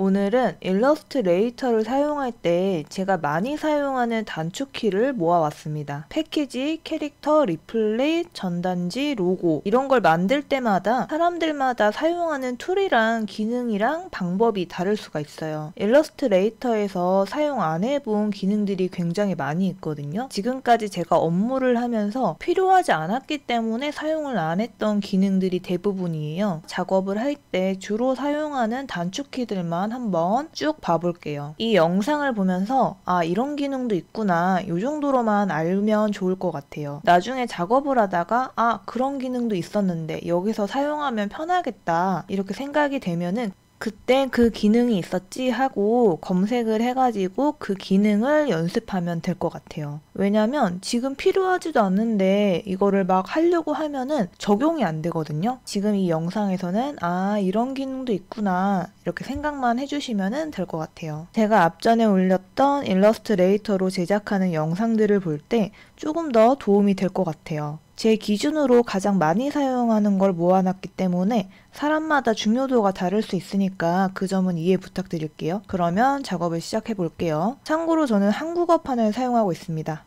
오늘은 일러스트레이터를 사용할 때 제가 많이 사용하는 단축키를 모아왔습니다. 패키지, 캐릭터, 리플렛, 전단지, 로고 이런 걸 만들 때마다 사람들마다 사용하는 tool이랑 기능이랑 방법이 다를 수가 있어요. 일러스트레이터에서 사용 안 해본 기능들이 굉장히 많이 있거든요. 지금까지 제가 업무를 하면서 필요하지 않았기 때문에 사용을 안 했던 기능들이 대부분이에요. 작업을 할 때 주로 사용하는 단축키들만 동안 한번 쭉 봐볼게요. 이 영상을 보면서 아 이런 기능도 있구나 이 정도로만 알면 좋을 것 같아요. 나중에 작업을 하다가 아 그런 기능도 있었는데 여기서 사용하면 편하겠다 이렇게 생각이 되면은 그때 그 기능이 있었지 하고 검색을 해가지고 그 기능을 연습하면 될 것 같아요. 왜냐면 지금 필요하지도 않는데 이거를 막 하려고 하면은 적용이 안 되거든요. 지금 이 영상에서는 아, 이런 기능도 있구나. 이렇게 생각만 해주시면 될것 같아요. 제가 앞전에 올렸던 일러스트레이터로 제작하는 영상들을 볼 때 조금 더 도움이 될 것 같아요. 제 기준으로 가장 많이 사용하는 걸 모아놨기 때문에 사람마다 중요도가 다를 수 있으니까 그 점은 이해 부탁드릴게요. 그러면 작업을 시작해 볼게요. 참고로 저는 한국어판을 사용하고 있습니다.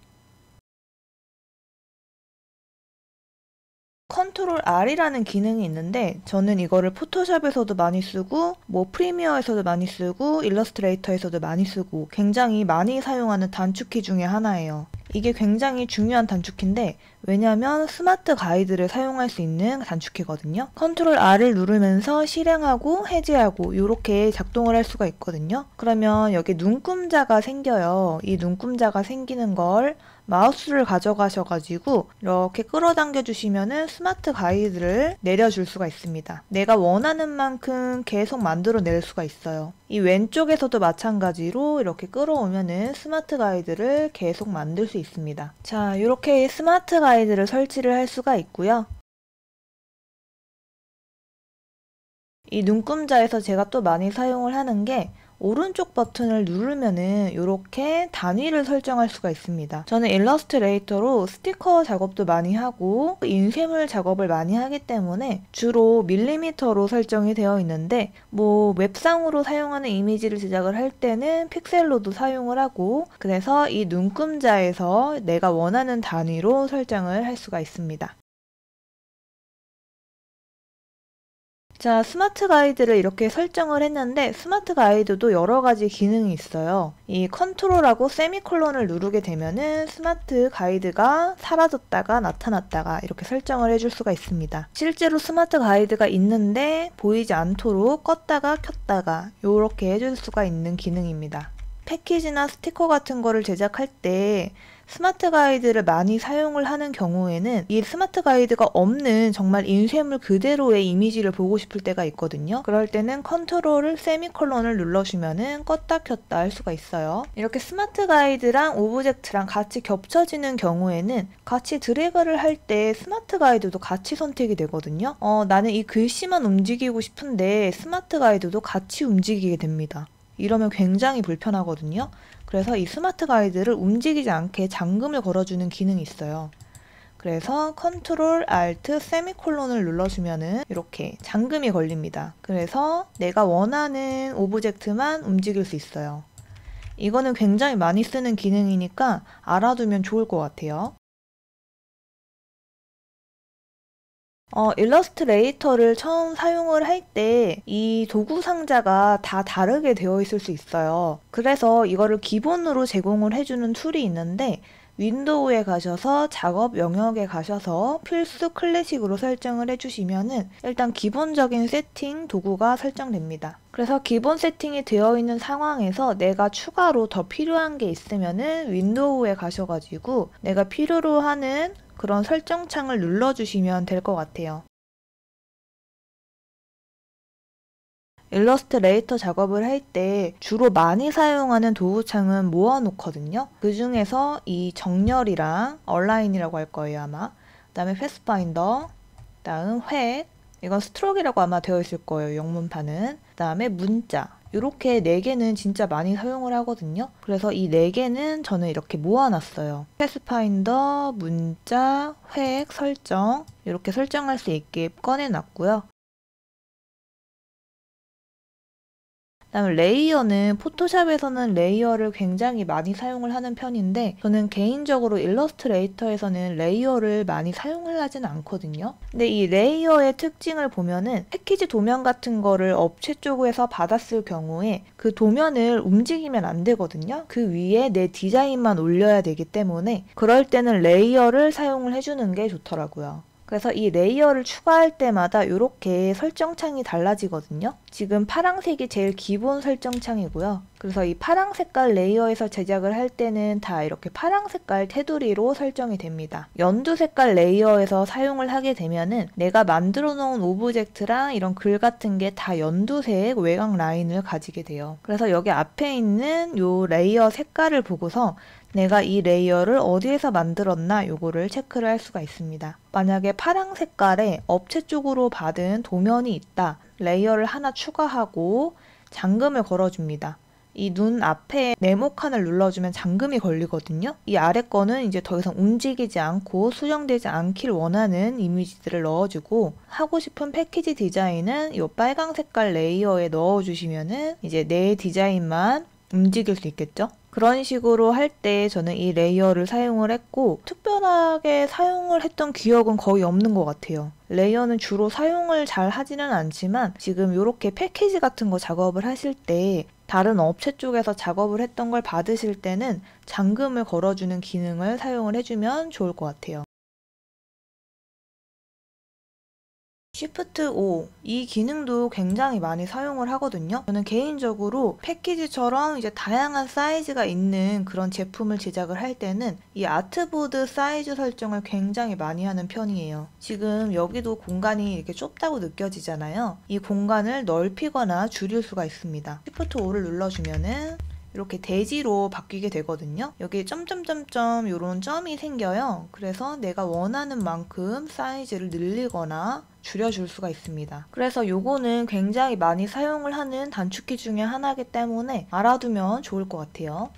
컨트롤 R이라는 기능이 있는데 저는 이거를 포토샵에서도 많이 쓰고 뭐 프리미어에서도 많이 쓰고 일러스트레이터에서도 많이 쓰고 굉장히 많이 사용하는 단축키 중에 하나예요. 이게 굉장히 중요한 단축키인데 왜냐하면 smart guide를 사용할 수 있는 단축키거든요. 컨트롤 R을 누르면서 실행하고 해제하고 이렇게 작동을 할 수가 있거든요. 그러면 여기 눈금자가 생겨요. 이 눈금자가 생기는 걸 마우스를 가져가셔가지고 이렇게 끌어당겨 주시면은 smart guide를 내려줄 수가 있습니다. 내가 원하는 만큼 계속 만들어낼 수가 있어요. 이 왼쪽에서도 마찬가지로 이렇게 끌어오면은 smart guide를 계속 만들 수 있습니다. 자, 이렇게 smart guide를 설치를 할 수가 있고요. 이 눈금자에서 제가 또 많이 사용을 하는 게 오른쪽 버튼을 누르면은 이렇게 단위를 설정할 수가 있습니다. 저는 일러스트레이터로 스티커 작업도 많이 하고 인쇄물 작업을 많이 하기 때문에 주로 밀리미터로 설정이 되어 있는데 뭐 웹상으로 사용하는 이미지를 제작을 할 때는 픽셀로도 사용을 하고 그래서 이 눈금자에서 내가 원하는 단위로 설정을 할 수가 있습니다. 자, smart guide를 이렇게 설정을 했는데 smart guide도 여러 가지 기능이 있어요. 이 컨트롤하고 세미콜론을 누르게 되면은 smart guide가 사라졌다가 나타났다가 이렇게 설정을 해줄 수가 있습니다. 실제로 smart guide가 있는데 보이지 않도록 껐다가 켰다가 이렇게 해줄 수가 있는 기능입니다. 패키지나 스티커 같은 거를 제작할 때 smart guide를 많이 사용을 하는 경우에는 이 smart guide가 없는 정말 인쇄물 그대로의 이미지를 보고 싶을 때가 있거든요. 그럴 때는 컨트롤을 세미콜론을 눌러주면은 껐다 켰다 할 수가 있어요. 이렇게 smart guide랑 object랑 같이 겹쳐지는 경우에는 같이 드래그를 할 때 smart guide도 같이 선택이 되거든요. 어, 나는 이 글씨만 움직이고 싶은데 smart guide도 같이 움직이게 됩니다. 이러면 굉장히 불편하거든요. 그래서 이 smart guide를 움직이지 않게 잠금을 걸어주는 기능이 있어요. 그래서 컨트롤 Alt 세미콜론을 눌러주면은 이렇게 잠금이 걸립니다. 그래서 내가 원하는 object만 움직일 수 있어요. 이거는 굉장히 많이 쓰는 기능이니까 알아두면 좋을 것 같아요. 어, 일러스트레이터를 처음 사용을 할 때 이 도구 상자가 다 다르게 되어 있을 수 있어요. 그래서 이거를 기본으로 제공을 해주는 툴이 있는데 윈도우에 가셔서 작업 영역에 가셔서 필수 클래식으로 설정을 해주시면은 일단 기본적인 세팅 도구가 설정됩니다. 그래서 기본 세팅이 되어 있는 상황에서 내가 추가로 더 필요한 게 있으면은 윈도우에 가셔가지고 내가 필요로 하는 그런 설정 창을 눌러주시면 될 것 같아요. 일러스트레이터 작업을 할 때 주로 많이 사용하는 도구창은 모아놓거든요. 그 중에서 이 정렬이랑 align이라고 할 거예요 아마. 그 다음에 pathfinder, 다음 획, 이건 stroke라고 아마 되어 있을 거예요 영문판은. 그 다음에 문자, 이렇게 4개는 진짜 많이 사용을 하거든요. 그래서 이 4개는 저는 이렇게 모아놨어요. pathfinder, 문자, 획, 설정 이렇게 설정할 수 있게 꺼내놨고요. 다음에 layer는 포토샵에서는 layer를 굉장히 많이 사용을 하는 편인데 저는 개인적으로 일러스트레이터에서는 layer를 많이 사용을 하진 않거든요. 근데 이 layer의 특징을 보면은 패키지 도면 같은 거를 업체 쪽에서 받았을 경우에 그 도면을 움직이면 안 되거든요. 그 위에 내 디자인만 올려야 되기 때문에 그럴 때는 layer를 사용을 해주는 게 좋더라고요. 그래서 이 layer를 추가할 때마다 이렇게 설정창이 달라지거든요. 지금 파랑색이 제일 기본 설정창이고요. 그래서 이 파랑 색깔 layer에서 제작을 할 때는 다 이렇게 파랑 색깔 테두리로 설정이 됩니다. 연두 색깔 layer에서 사용을 하게 되면은 내가 만들어 놓은 object랑 이런 글 같은 게 다 연두색 외곽 라인을 가지게 돼요. 그래서 여기 앞에 있는 요 layer 색깔을 보고서 내가 이 layer를 어디에서 만들었나 요거를 체크를 할 수가 있습니다. 만약에 파랑 색깔에 업체 쪽으로 받은 도면이 있다. layer를 하나 추가하고 잠금을 걸어줍니다. 이 눈 앞에 네모 칸을 눌러주면 잠금이 걸리거든요. 이 아래 거는 이제 더 이상 움직이지 않고 수정되지 않길 원하는 이미지들을 넣어주고 하고 싶은 패키지 디자인은 이 빨강 색깔 layer에 넣어주시면은 이제 내 디자인만 움직일 수 있겠죠. 그런 식으로 할 때 저는 이 layer를 사용을 했고 특별하게 사용을 했던 기억은 거의 없는 것 같아요. layer는 주로 사용을 잘 하지는 않지만 지금 이렇게 패키지 같은 거 작업을 하실 때 다른 업체 쪽에서 작업을 했던 걸 받으실 때는 잠금을 걸어주는 기능을 사용을 해주면 좋을 것 같아요. Shift O 이 기능도 굉장히 많이 사용을 하거든요. 저는 개인적으로 패키지처럼 이제 다양한 사이즈가 있는 그런 제품을 제작을 할 때는 이 artboard 사이즈 설정을 굉장히 많이 하는 편이에요. 지금 여기도 공간이 이렇게 좁다고 느껴지잖아요. 이 공간을 넓히거나 줄일 수가 있습니다. Shift O를 눌러주면은 이렇게 대지로 바뀌게 되거든요. 여기 점점점점 이런 점이 생겨요. 그래서 내가 원하는 만큼 사이즈를 늘리거나 줄여줄 수가 있습니다. 그래서 요거는 굉장히 많이 사용을 하는 단축키 중에 하나이기 때문에 알아두면 좋을 것 같아요.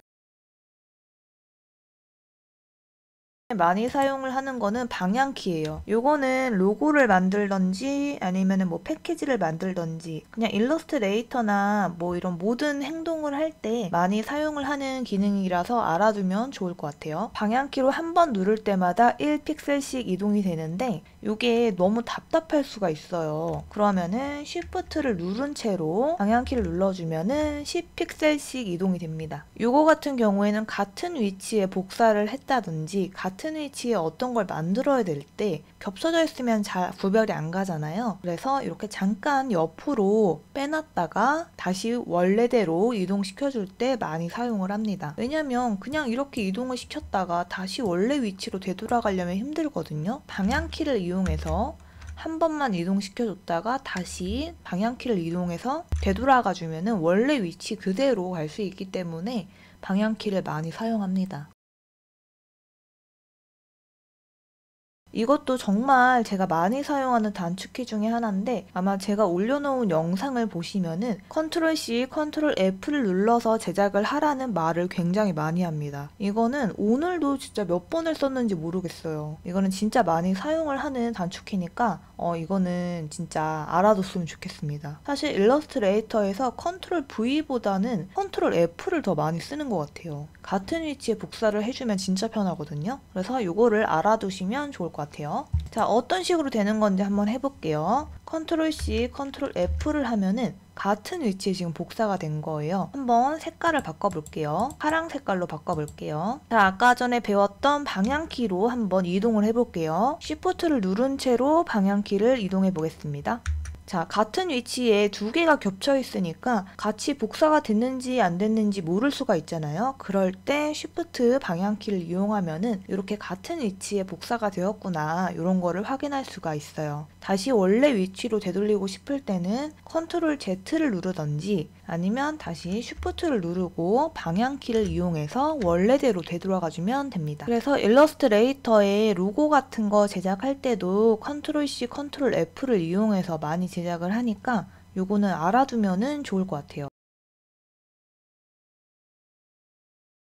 많이 사용을 하는 거는 방향키예요. 요거는 로고를 만들던지 아니면 뭐 패키지를 만들던지 그냥 일러스트레이터나 뭐 이런 모든 행동을 할 때 많이 사용을 하는 기능이라서 알아두면 좋을 것 같아요. 방향키로 한 번 누를 때마다 1픽셀씩 이동이 되는데 이게 너무 답답할 수가 있어요. 그러면은 Shift를 누른 채로 방향키를 눌러주면은 10픽셀씩 이동이 됩니다. 요거 같은 경우에는 같은 위치에 복사를 했다든지 같은 위치에 어떤 걸 만들어야 될 때 겹쳐져 있으면 잘 구별이 안 가잖아요. 그래서 이렇게 잠깐 옆으로 빼놨다가 다시 원래대로 이동시켜 줄 때 많이 사용을 합니다. 왜냐면 그냥 이렇게 이동을 시켰다가 다시 원래 위치로 되돌아가려면 힘들거든요. 방향키를 이용 해서 한 번만 이동시켜 줬다가 다시 방향키를 이동해서 되돌아가 주면은 원래 위치 그대로 갈 수 있기 때문에 방향키를 많이 사용합니다. 이것도 정말 제가 많이 사용하는 단축키 중에 하나인데 아마 제가 올려놓은 영상을 보시면은 Ctrl C, Ctrl F를 눌러서 제작을 하라는 말을 굉장히 많이 합니다. 이거는 오늘도 진짜 몇 번을 썼는지 모르겠어요. 이거는 진짜 많이 사용을 하는 단축키니까 어 이거는 진짜 알아뒀으면 좋겠습니다. 사실 일러스트레이터에서 Ctrl V보다는 Ctrl F를 더 많이 쓰는 것 같아요. 같은 위치에 복사를 해주면 진짜 편하거든요. 그래서 이거를 알아두시면 좋을 것 같아요. 자, 어떤 식으로 되는 건지 한번 해볼게요. Ctrl C, Ctrl F를 하면은 같은 위치에 지금 복사가 된 거예요. 한번 색깔을 바꿔볼게요. 파랑 색깔로 바꿔볼게요. 자, 아까 전에 배웠던 방향키로 한번 이동을 해볼게요. Shift를 누른 채로 방향키를 이동해 보겠습니다. 자, 같은 위치에 두 개가 겹쳐 있으니까 같이 복사가 됐는지 안 됐는지 모를 수가 있잖아요. 그럴 때 Shift 방향키를 이용하면은 이렇게 같은 위치에 복사가 되었구나 이런 거를 확인할 수가 있어요. 다시 원래 위치로 되돌리고 싶을 때는 Ctrl Z를 누르던지 아니면 다시 Shift를 누르고 방향키를 이용해서 원래대로 되돌아가 주면 됩니다. 그래서 일러스트레이터에 로고 같은 거 제작할 때도 Ctrl C, Ctrl F를 이용해서 많이 제작을 하니까 요거는 알아두면 좋을 것 같아요.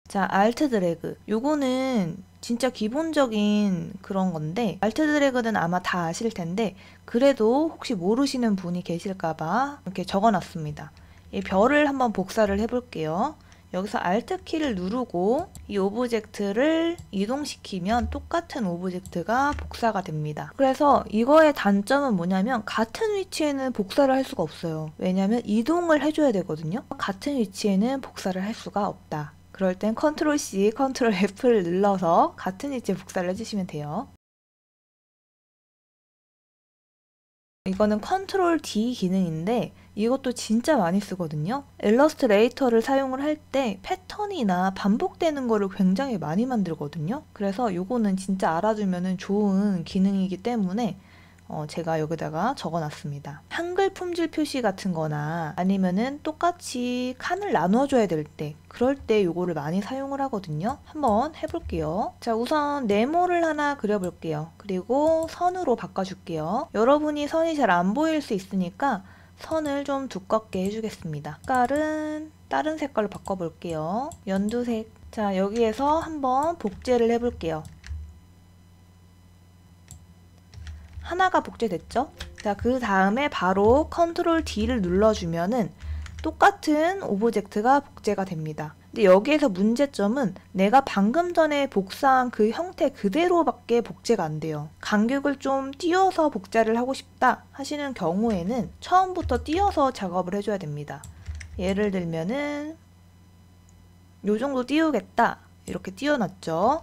자, 알트 드래그. 요거는 진짜 기본적인 그런 건데 알트 드래그는 아마 다 아실 텐데 그래도 혹시 모르시는 분이 계실까봐 이렇게 적어놨습니다. 이 별을 한번 복사를 해볼게요. 여기서 Alt 키를 누르고 이 object를 이동시키면 똑같은 object가 복사가 됩니다. 그래서 이거의 단점은 뭐냐면 같은 위치에는 복사를 할 수가 없어요. 왜냐하면 이동을 해줘야 되거든요. 같은 위치에는 복사를 할 수가 없다. 그럴 땐 Ctrl C, Ctrl F를 눌러서 같은 위치에 복사를 해주시면 돼요. 이거는 Ctrl D 기능인데 이것도 진짜 많이 쓰거든요. 일러스트레이터를 사용을 할 때 패턴이나 반복되는 거를 굉장히 많이 만들거든요. 그래서 이거는 진짜 알아두면 좋은 기능이기 때문에 어, 제가 여기다가 적어놨습니다. 한글 품질 표시 같은 거나 아니면은 똑같이 칸을 나눠줘야 될 때 그럴 때 이거를 많이 사용을 하거든요. 한번 해볼게요. 자 우선 네모를 하나 그려볼게요. 그리고 선으로 바꿔줄게요. 여러분이 선이 잘 안 보일 수 있으니까 선을 좀 두껍게 해주겠습니다. 색깔은 다른 색깔로 바꿔볼게요. 연두색. 자 여기에서 한번 복제를 해볼게요. 하나가 복제됐죠? 자, 그 다음에 바로 컨트롤 D를 눌러주면은 똑같은 object가 복제가 됩니다. 근데 여기에서 문제점은 내가 방금 전에 복사한 그 형태 그대로밖에 복제가 안 돼요. 간격을 좀 띄워서 복제를 하고 싶다 하시는 경우에는 처음부터 띄워서 작업을 해줘야 됩니다. 예를 들면은 요 정도 띄우겠다 이렇게 띄워놨죠.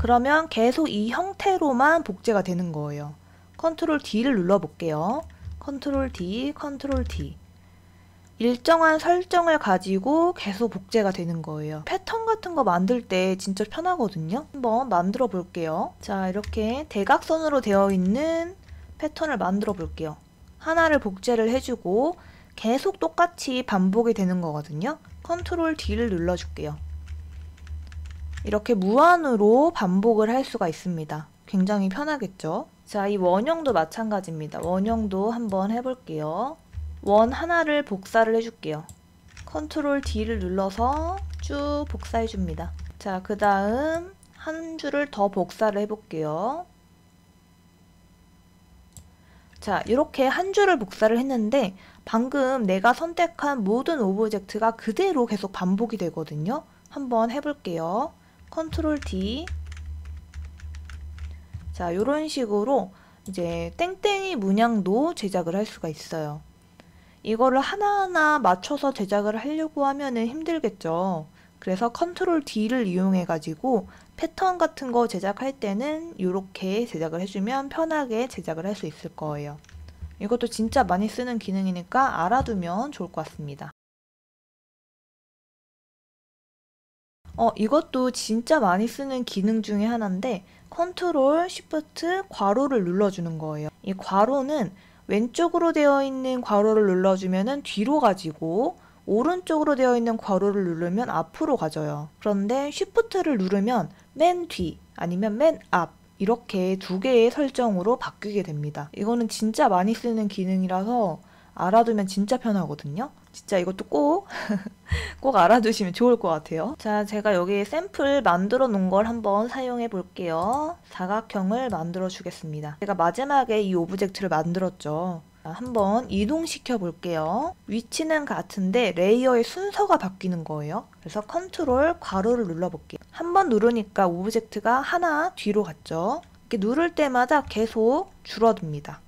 그러면 계속 이 형태로만 복제가 되는 거예요. 컨트롤 D를 눌러볼게요. 컨트롤 D, 컨트롤 D. 일정한 설정을 가지고 계속 복제가 되는 거예요. 패턴 같은 거 만들 때 진짜 편하거든요. 한번 만들어 볼게요. 자, 이렇게 대각선으로 되어 있는 패턴을 만들어 볼게요. 하나를 복제를 해주고 계속 똑같이 반복이 되는 거거든요. 컨트롤 D를 눌러줄게요. 이렇게 무한으로 반복을 할 수가 있습니다. 굉장히 편하겠죠? 자, 이 원형도 마찬가지입니다. 원형도 한번 해볼게요. 원 하나를 복사를 해줄게요. 컨트롤 D를 눌러서 쭉 복사해줍니다. 자, 그 다음 한 줄을 더 복사를 해볼게요. 자, 이렇게 한 줄을 복사를 했는데 방금 내가 선택한 모든 object가 그대로 계속 반복이 되거든요. 한번 해볼게요. 컨트롤 D 자, 이런 식으로 이제 땡땡이 문양도 제작을 할 수가 있어요. 이거를 하나하나 맞춰서 제작을 하려고 하면은 힘들겠죠. 그래서 컨트롤 D를 이용해 가지고 패턴 같은 거 제작할 때는 이렇게 제작을 해주면 편하게 제작을 할 수 있을 거예요. 이것도 진짜 많이 쓰는 기능이니까 알아두면 좋을 것 같습니다. 어, 이것도 진짜 많이 쓰는 기능 중에 하나인데 컨트롤 쉬프트 괄호를 눌러주는 거예요. 이 괄호는 왼쪽으로 되어 있는 괄호를 눌러주면 뒤로 가지고 오른쪽으로 되어 있는 괄호를 누르면 앞으로 가져요. 그런데 쉬프트를 누르면 맨 뒤 아니면 맨 앞 이렇게 두 개의 설정으로 바뀌게 됩니다. 이거는 진짜 많이 쓰는 기능이라서 알아두면 진짜 편하거든요. 진짜 이것도 꼭, 꼭 알아두시면 좋을 것 같아요. 자, 제가 여기 샘플 만들어 놓은 걸 한번 사용해 볼게요. 사각형을 만들어 주겠습니다. 제가 마지막에 이 object를 만들었죠. 한번 이동시켜 볼게요. 위치는 같은데 layer의 순서가 바뀌는 거예요. 그래서 컨트롤 괄호를 눌러 볼게요. 한 번 누르니까 object가 하나 뒤로 갔죠. 이렇게 누를 때마다 계속 줄어듭니다.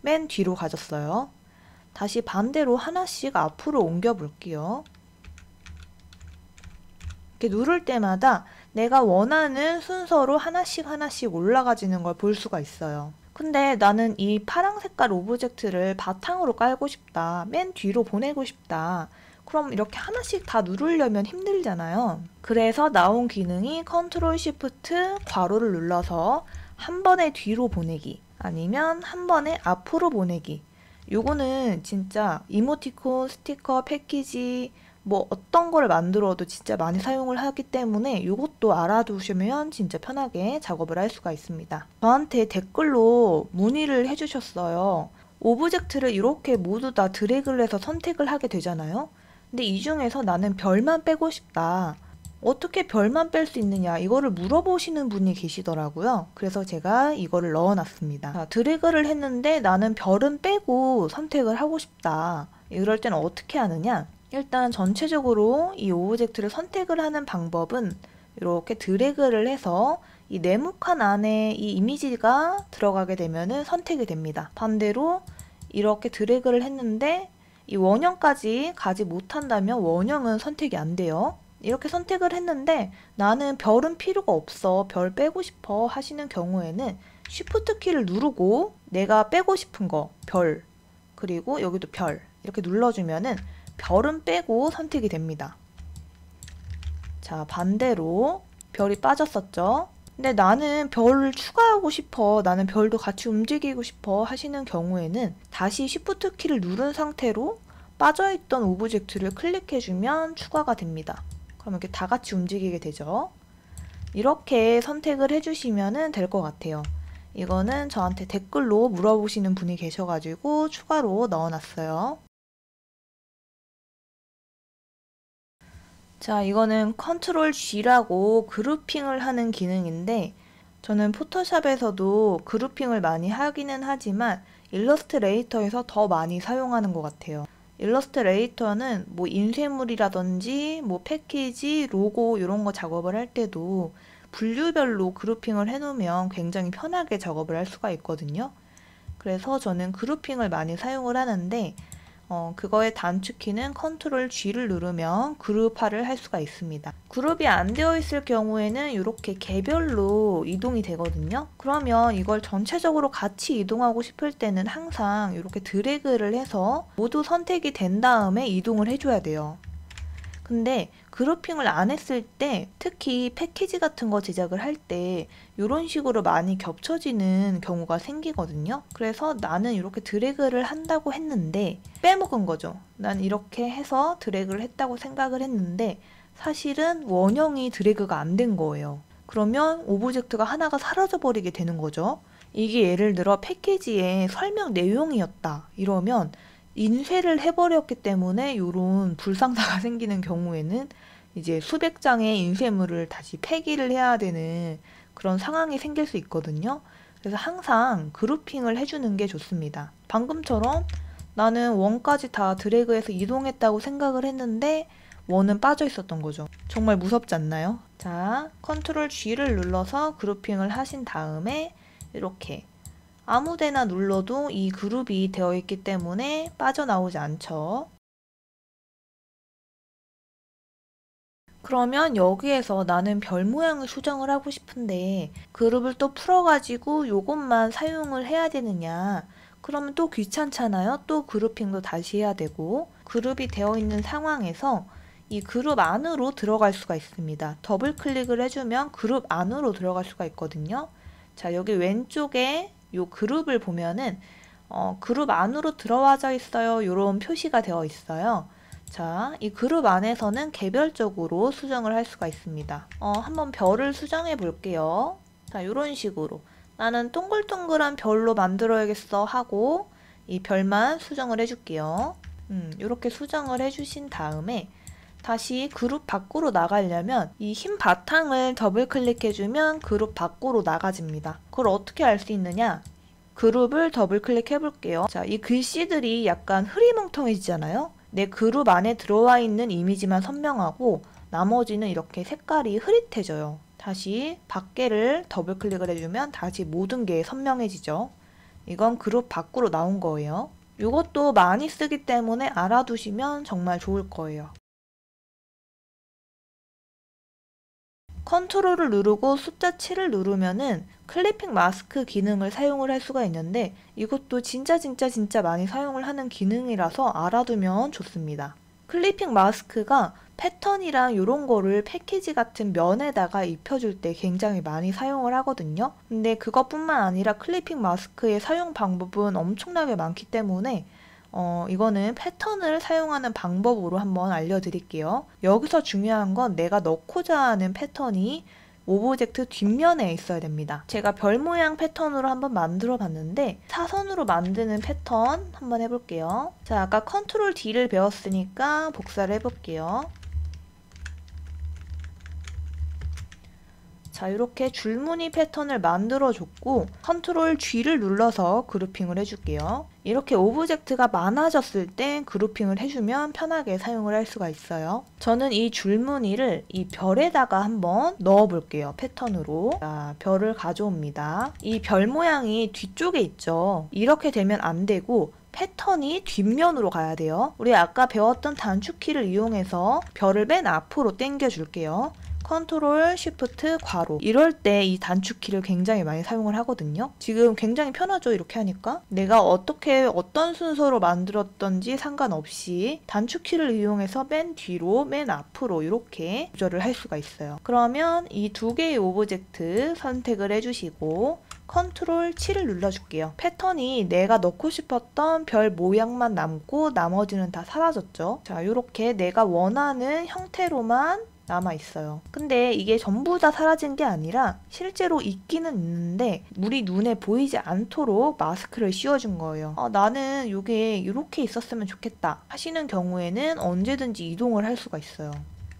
맨 뒤로 가졌어요. 다시 반대로 하나씩 앞으로 옮겨 볼게요. 이렇게 누를 때마다 내가 원하는 순서로 하나씩 하나씩 올라가지는 걸 볼 수가 있어요. 근데 나는 이 파랑 색깔 object를 바탕으로 깔고 싶다. 맨 뒤로 보내고 싶다. 그럼 이렇게 하나씩 다 누르려면 힘들잖아요. 그래서 나온 기능이 컨트롤 시프트 괄호를 눌러서 한 번에 뒤로 보내기 아니면 한 번에 앞으로 보내기 요거는 진짜 이모티콘, 스티커, 패키지 뭐 어떤 걸 만들어도 진짜 많이 사용을 하기 때문에 이것도 알아두시면 진짜 편하게 작업을 할 수가 있습니다. 저한테 댓글로 문의를 해주셨어요. object를 이렇게 모두 다 드래그를 해서 선택을 하게 되잖아요. 근데 이 중에서 나는 별만 빼고 싶다. 어떻게 별만 뺄 수 있느냐 이거를 물어보시는 분이 계시더라고요. 그래서 제가 이거를 넣어놨습니다. 자, 드래그를 했는데 나는 별은 빼고 선택을 하고 싶다. 이럴 때는 어떻게 하느냐? 일단 전체적으로 이 object를 선택을 하는 방법은 이렇게 드래그를 해서 이 네모칸 안에 이 이미지가 들어가게 되면은 선택이 됩니다. 반대로 이렇게 드래그를 했는데 이 원형까지 가지 못한다면 원형은 선택이 안 돼요. 이렇게 선택을 했는데 나는 별은 필요가 없어. 별 빼고 싶어 하시는 경우에는 Shift 키를 누르고 내가 빼고 싶은 거, 별, 그리고 여기도 별 이렇게 눌러주면은 별은 빼고 선택이 됩니다. 자, 반대로 별이 빠졌었죠? 근데 나는 별을 추가하고 싶어, 나는 별도 같이 움직이고 싶어 하시는 경우에는 다시 Shift 키를 누른 상태로 빠져있던 object를 클릭해주면 추가가 됩니다. 그럼 이렇게 다 같이 움직이게 되죠. 이렇게 선택을 해주시면 될 것 같아요. 이거는 저한테 댓글로 물어보시는 분이 계셔가지고 추가로 넣어놨어요. 자, 이거는 컨트롤 G라고 그룹핑을 하는 기능인데 저는 포토샵에서도 grouping을 많이 하기는 하지만 일러스트레이터에서 더 많이 사용하는 것 같아요. 일러스트레이터는 뭐 인쇄물이라든지 뭐 패키지, 로고 이런 거 작업을 할 때도 분류별로 grouping을 해놓으면 굉장히 편하게 작업을 할 수가 있거든요. 그래서 저는 grouping을 많이 사용을 하는데 어, 그거의 단축키는 컨트롤 G를 누르면 그룹화를 할 수가 있습니다. 그룹이 안 되어 있을 경우에는 이렇게 개별로 이동이 되거든요. 그러면 이걸 전체적으로 같이 이동하고 싶을 때는 항상 이렇게 드래그를 해서 모두 선택이 된 다음에 이동을 해줘야 돼요. 근데 grouping을 안 했을 때 특히 패키지 같은 거 제작을 할 때 이런 식으로 많이 겹쳐지는 경우가 생기거든요. 그래서 나는 이렇게 드래그를 한다고 했는데 빼먹은 거죠. 난 이렇게 해서 드래그를 했다고 생각을 했는데 사실은 원형이 드래그가 안 된 거예요. 그러면 object가 하나가 사라져 버리게 되는 거죠. 이게 예를 들어 패키지의 설명 내용이었다. 이러면 인쇄를 해버렸기 때문에 이런 불상사가 생기는 경우에는 이제 수백 장의 인쇄물을 다시 폐기를 해야 되는 그런 상황이 생길 수 있거든요. 그래서 항상 그룹핑을 해주는 게 좋습니다. 방금처럼 나는 원까지 다 드래그해서 이동했다고 생각을 했는데 원은 빠져 있었던 거죠. 정말 무섭지 않나요? 자, 컨트롤 G를 눌러서 그룹핑을 하신 다음에 이렇게 아무 데나 눌러도 이 그룹이 되어 있기 때문에 빠져나오지 않죠. 그러면 여기에서 나는 별 모양을 수정을 하고 싶은데 그룹을 또 풀어가지고 요것만 사용을 해야 되느냐 그러면 또 귀찮잖아요. 또 그룹핑도 다시 해야 되고 그룹이 되어 있는 상황에서 이 그룹 안으로 들어갈 수가 있습니다. 더블 클릭을 해주면 그룹 안으로 들어갈 수가 있거든요. 자 여기 왼쪽에 요 그룹을 보면은 어, 그룹 안으로 들어와져 있어요. 이런 표시가 되어 있어요. 자, 이 그룹 안에서는 개별적으로 수정을 할 수가 있습니다. 어, 한번 별을 수정해 볼게요. 자, 이런 식으로 나는 동글동글한 별로 만들어야겠어 하고 이 별만 수정을 해줄게요. 음, 이렇게 수정을 해주신 다음에 다시 그룹 밖으로 나가려면 이 흰 바탕을 더블 클릭해주면 그룹 밖으로 나가집니다. 그걸 어떻게 알 수 있느냐? 그룹을 더블 클릭해 볼게요. 자, 이 글씨들이 약간 흐리멍텅해지잖아요. 내 그룹 안에 들어와 있는 이미지만 선명하고 나머지는 이렇게 색깔이 흐릿해져요. 다시 밖에를 더블 클릭을 해주면 다시 모든 게 선명해지죠. 이건 그룹 밖으로 나온 거예요. 이것도 많이 쓰기 때문에 알아두시면 정말 좋을 거예요. 컨트롤을 누르고 숫자 7을 누르면은 clipping mask 기능을 사용을 할 수가 있는데 이것도 진짜 진짜 진짜 많이 사용을 하는 기능이라서 알아두면 좋습니다. clipping mask가 패턴이랑 이런 거를 패키지 같은 면에다가 입혀줄 때 굉장히 많이 사용을 하거든요. 근데 그것뿐만 아니라 clipping mask의 사용 방법은 엄청나게 많기 때문에 어, 이거는 패턴을 사용하는 방법으로 한번 알려드릴게요. 여기서 중요한 건 내가 넣고자 하는 패턴이 object 뒷면에 있어야 됩니다. 제가 별 모양 패턴으로 한번 만들어 봤는데 사선으로 만드는 패턴 한번 해볼게요. 자, 아까 컨트롤 D를 배웠으니까 복사를 해볼게요. 자, 이렇게 줄무늬 패턴을 만들어 줬고 컨트롤 G를 눌러서 grouping을 해줄게요. 이렇게 object가 많아졌을 때 grouping을 해주면 편하게 사용을 할 수가 있어요. 저는 이 줄무늬를 이 별에다가 한번 넣어볼게요. 패턴으로. 자, 별을 가져옵니다. 이 별 모양이 뒤쪽에 있죠. 이렇게 되면 안 되고 패턴이 뒷면으로 가야 돼요. 우리 아까 배웠던 단축키를 이용해서 별을 맨 앞으로 당겨 줄게요. 컨트롤 shift 괄호 이럴 때 이 단축키를 굉장히 많이 사용을 하거든요 지금 굉장히 편하죠 이렇게 하니까 내가 어떻게 어떤 순서로 만들었던지 상관없이 단축키를 이용해서 맨 뒤로 맨 앞으로 이렇게 조절을 할 수가 있어요 그러면 이 두 개의 object 선택을 해주시고 컨트롤 7을 눌러줄게요. 패턴이 내가 넣고 싶었던 별 모양만 남고 나머지는 다 사라졌죠. 자, 이렇게 내가 원하는 형태로만 남아 있어요. 근데 이게 전부 다 사라진 게 아니라 실제로 있기는 있는데 우리 눈에 보이지 않도록 마스크를 씌워준 거예요. 어, 나는 이게 이렇게 있었으면 좋겠다 하시는 경우에는 언제든지 이동을 할 수가 있어요.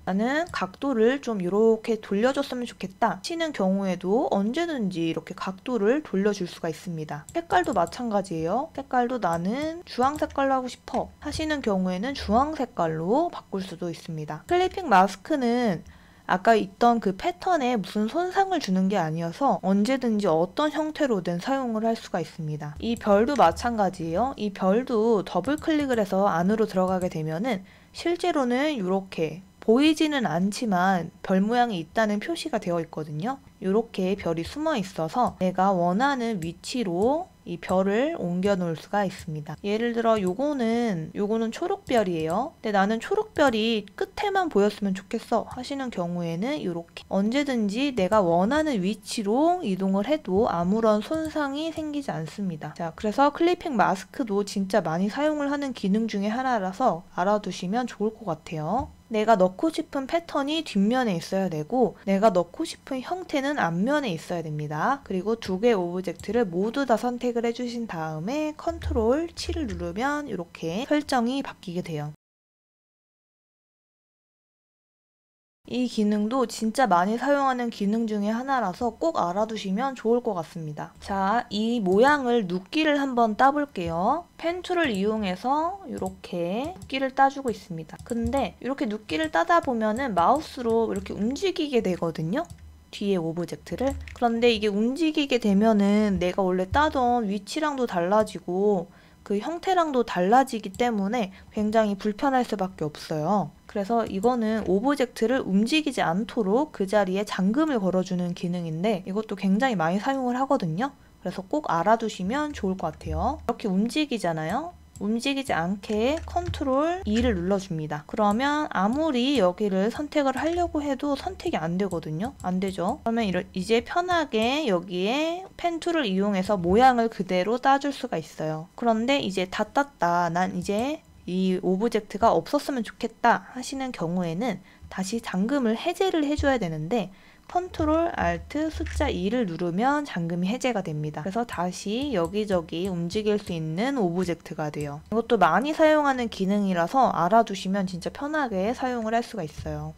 나는 각도를 좀 이렇게 돌려줬으면 좋겠다 치는 경우에도 언제든지 이렇게 각도를 돌려줄 수가 있습니다. 색깔도 마찬가지예요. 색깔도 나는 주황 색깔로 하고 싶어 하시는 경우에는 주황 색깔로 바꿀 수도 있습니다. 클리핑 마스크는 아까 있던 그 패턴에 무슨 손상을 주는 게 아니어서 언제든지 어떤 형태로든 사용을 할 수가 있습니다. 이 별도 마찬가지예요. 이 별도 더블 클릭을 해서 안으로 들어가게 되면은 실제로는 이렇게 보이지는 않지만 별 모양이 있다는 표시가 되어 있거든요. 이렇게 별이 숨어 있어서 내가 원하는 위치로 이 별을 옮겨 놓을 수가 있습니다. 예를 들어 요거는 요거는 초록별이에요. 근데 나는 초록별이 끝에만 보였으면 좋겠어 하시는 경우에는 이렇게 언제든지 내가 원하는 위치로 이동을 해도 아무런 손상이 생기지 않습니다. 자, 그래서 clipping mask도 진짜 많이 사용을 하는 기능 중에 하나라서 알아두시면 좋을 것 같아요. 내가 넣고 싶은 패턴이 뒷면에 있어야 되고 내가 넣고 싶은 형태는 앞면에 있어야 됩니다. 그리고 두 개의 object를 모두 다 선택을 해주신 다음에 컨트롤 7을 누르면 이렇게 설정이 바뀌게 돼요. 이 기능도 진짜 많이 사용하는 기능 중에 하나라서 꼭 알아두시면 좋을 것 같습니다. 자, 이 모양을 누끼를 한번 따볼게요. pen tool을 이용해서 이렇게 누끼를 따주고 있습니다. 근데 이렇게 누끼를 따다 보면은 마우스로 이렇게 움직이게 되거든요. 뒤에 object를. 그런데 이게 움직이게 되면은 내가 원래 따던 위치랑도 달라지고 그 형태랑도 달라지기 때문에 굉장히 불편할 수밖에 없어요. 그래서 이거는 object를 움직이지 않도록 그 자리에 잠금을 걸어주는 기능인데 이것도 굉장히 많이 사용을 하거든요. 그래서 꼭 알아두시면 좋을 것 같아요. 이렇게 움직이잖아요. 움직이지 않게 컨트롤 2를 눌러줍니다. 그러면 아무리 여기를 선택을 하려고 해도 선택이 안 되거든요. 안 되죠. 그러면 이제 편하게 여기에 pen tool을 이용해서 모양을 그대로 따줄 수가 있어요. 그런데 이제 다 땄다. 난 이제 이 object가 없었으면 좋겠다 하시는 경우에는 다시 잠금을 해제를 해줘야 되는데 컨트롤 alt 숫자 2를 누르면 잠금이 해제가 됩니다. 그래서 다시 여기저기 움직일 수 있는 object가 돼요. 이것도 많이 사용하는 기능이라서 알아두시면 진짜 편하게 사용을 할 수가 있어요.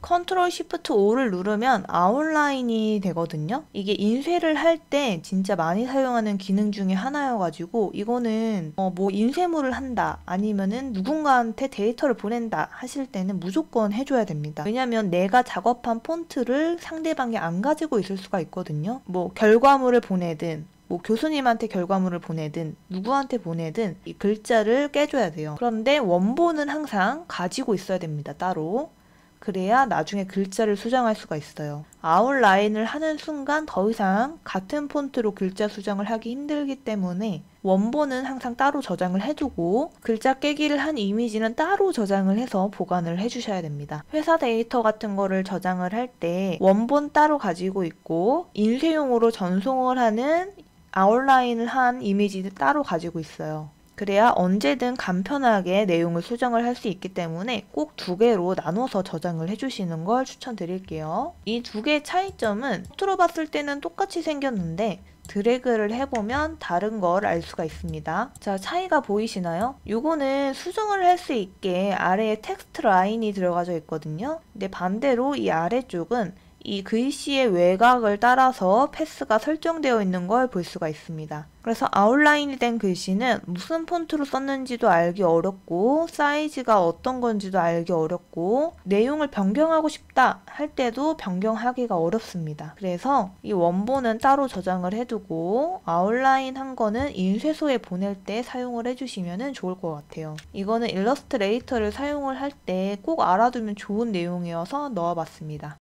컨트롤 shift O를 누르면 아웃라인이 되거든요. 이게 인쇄를 할 때 진짜 많이 사용하는 기능 중에 하나여가지고 이거는 어 뭐 인쇄물을 한다 아니면은 누군가한테 데이터를 보낸다 하실 때는 무조건 해줘야 됩니다. 왜냐면 내가 작업한 폰트를 상대방이 안 가지고 있을 수가 있거든요. 뭐 결과물을 보내든 뭐 교수님한테 결과물을 보내든 누구한테 보내든 이 글자를 깨줘야 돼요. 그런데 원본은 항상 가지고 있어야 됩니다. 따로. 그래야 나중에 글자를 수정할 수가 있어요. 아웃라인을 하는 순간 더 이상 같은 폰트로 글자 수정을 하기 힘들기 때문에 원본은 항상 따로 저장을 해두고 글자 깨기를 한 이미지는 따로 저장을 해서 보관을 해주셔야 됩니다. 회사 데이터 같은 거를 저장을 할 때 원본 따로 가지고 있고 인쇄용으로 전송을 하는 아웃라인을 한 이미지를 따로 가지고 있어요. 그래야 언제든 간편하게 내용을 수정을 할 수 있기 때문에 꼭 두 개로 나눠서 저장을 해주시는 걸 추천드릴게요. 이 두 개의 차이점은 겉으로 봤을 때는 똑같이 생겼는데 드래그를 해보면 다른 걸 알 수가 있습니다. 자, 차이가 보이시나요? 요거는 수정을 할 수 있게 아래에 텍스트 라인이 들어가져 있거든요. 근데 반대로 이 아래쪽은 이 글씨의 외곽을 따라서 패스가 설정되어 있는 걸 볼 수가 있습니다. 그래서 아웃라인이 된 글씨는 무슨 폰트로 썼는지도 알기 어렵고 사이즈가 어떤 건지도 알기 어렵고 내용을 변경하고 싶다 할 때도 변경하기가 어렵습니다. 그래서 이 원본은 따로 저장을 해두고 아웃라인 한 거는 인쇄소에 보낼 때 사용을 해주시면 좋을 것 같아요. 이거는 일러스트레이터를 사용을 할 때 꼭 알아두면 좋은 내용이어서 넣어봤습니다.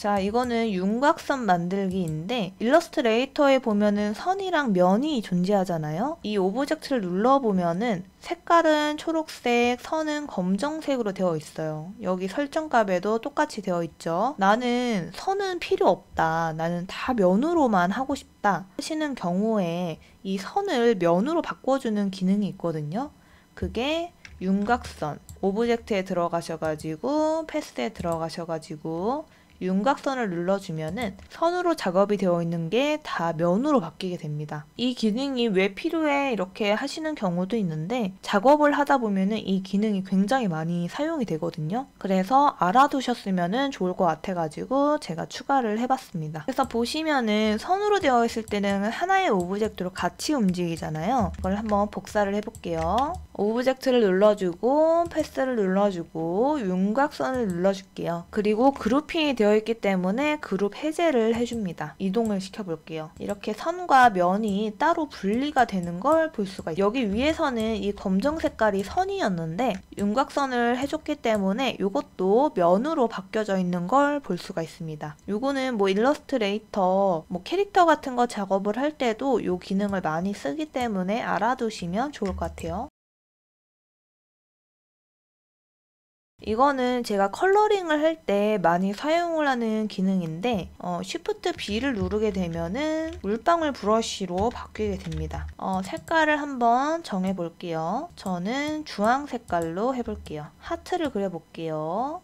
자, 이거는 윤곽선 만들기인데 일러스트레이터에 보면은 선이랑 면이 존재하잖아요. 이 object를 눌러보면은 색깔은 초록색, 선은 검정색으로 되어 있어요. 여기 설정값에도 똑같이 되어 있죠. 나는 선은 필요 없다. 나는 다 면으로만 하고 싶다. 하시는 경우에 이 선을 면으로 바꿔주는 기능이 있거든요. 그게 윤곽선. object에 들어가셔가지고 path에 들어가셔가지고 윤곽선을 눌러주면은 선으로 작업이 되어 있는 게 다 면으로 바뀌게 됩니다. 이 기능이 왜 필요해 이렇게 하시는 경우도 있는데 작업을 하다 보면은 이 기능이 굉장히 많이 사용이 되거든요. 그래서 알아두셨으면 좋을 것 같아가지고 제가 추가를 해봤습니다. 그래서 보시면은 선으로 되어 있을 때는 하나의 object로 같이 움직이잖아요. 이걸 한번 복사를 해볼게요. object를 눌러주고 path를 눌러주고 윤곽선을 눌러줄게요. 그리고 grouping이 되어 있기 때문에 그룹 해제를 해줍니다. 이동을 시켜볼게요. 이렇게 선과 면이 따로 분리가 되는 걸 볼 수가 있어요. 여기 위에서는 이 검정 색깔이 선이었는데 윤곽선을 해줬기 때문에 이것도 면으로 바뀌어져 있는 걸 볼 수가 있습니다. 이거는 뭐 일러스트레이터, 뭐 캐릭터 같은 거 작업을 할 때도 이 기능을 많이 쓰기 때문에 알아두시면 좋을 것 같아요. 이거는 제가 coloring을 할 때 많이 사용을 하는 기능인데 어, Shift B를 누르게 되면은 물방울 브러쉬로 바뀌게 됩니다. 어, 색깔을 한번 정해 볼게요. 저는 주황 색깔로 해볼게요. 하트를 그려볼게요.